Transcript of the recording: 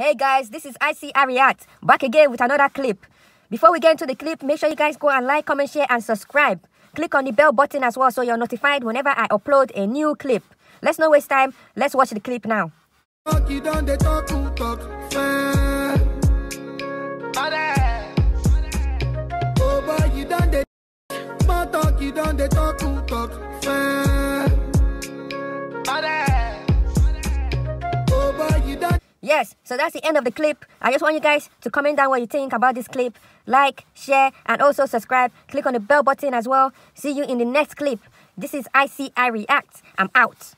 Hey guys, this is IC Ariat back again with another clip. Before we get into the clip, make sure you guys go and like, comment, share, and subscribe. Click on the bell button as well so you're notified whenever I upload a new clip. Let's not waste time. Let's watch the clip now. Yes, so that's the end of the clip. I just want you guys to comment down what you think about this clip. Like, share, and also subscribe. Click on the bell button as well. See you in the next clip. This is IC I React. I'm out.